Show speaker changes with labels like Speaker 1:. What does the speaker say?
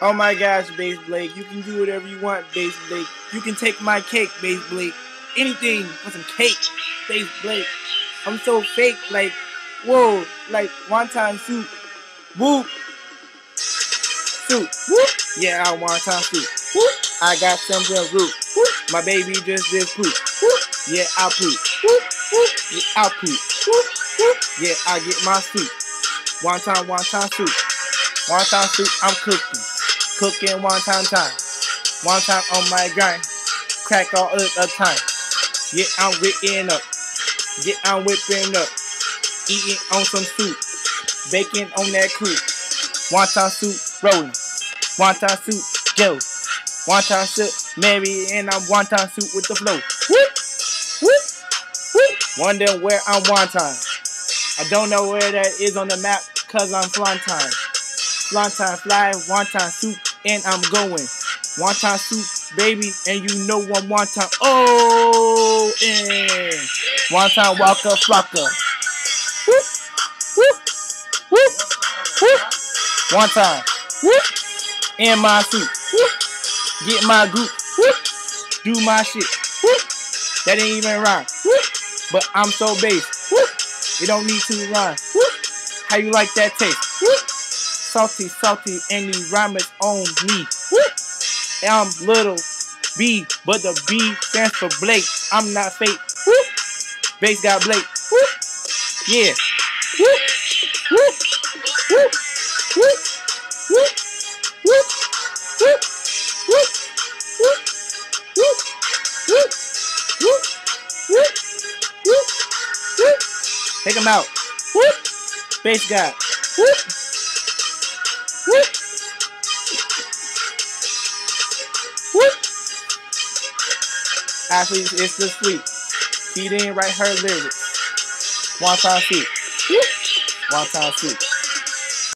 Speaker 1: Oh my gosh, Based Blake, you can do whatever you want, Based Blake. You can take my cake, Based Blake. Anything for some cake, Based Blake. I'm so fake, like, whoa, like wonton soup. Whoop. Soup. Whoop. Yeah, I wonton soup. Whoop. I got some real root. Whoop. My baby just did poop. Whoop. Yeah, I poop. Whoop. Whoop. Yeah, I poop. Whoop. Whoop. Yeah, I get my soup. Wonton, wonton soup. Wonton soup, I'm cooking. Cooking wonton time. Wonton on oh my grind. Crack all the time. Yeah, I'm whipping up. Yeah, I'm whipping up. Eating on some soup. Bacon on that coupe. Wonton soup rolling. Wonton soup Joe. Wonton soup Mary and I'm wonton soup with the flow. Whoop, whoop, whoop. Wonder where I'm wonton. I don't know where that is on the map cause I'm flanton. Flanton fly, wonton soup and I'm going. Wonton soup, baby, and you know I'm wonton. Oh, and wonton walker flocker. Whoop, whoop, whoop, whoop. Wonton, whoop, in my suit. Whoop, get my group. Whoop, do my shit. Whoop, that ain't even rhyme. Whoop, but I'm so based. Whoop, it don't need to rhyme. Whoop, how you like that taste? Salty, salty, and the rhyme is on me. Whoop. I'm Lil B, but the B stands for Blake. I'm not fake. Whoop. Based God Blake. Whoop. Yeah. Whoop. Whoop. Whoop. Whoop. Whoop. Whoop. Whoop. Whoop. Whoop. Whoop. Whoop. Whoop. Whoop. Whoop. Whoop. Take him out. Whoop. Bass guy. Whoop. Ashley is the sweet. She didn't write her lyrics. One time soup. One time soup.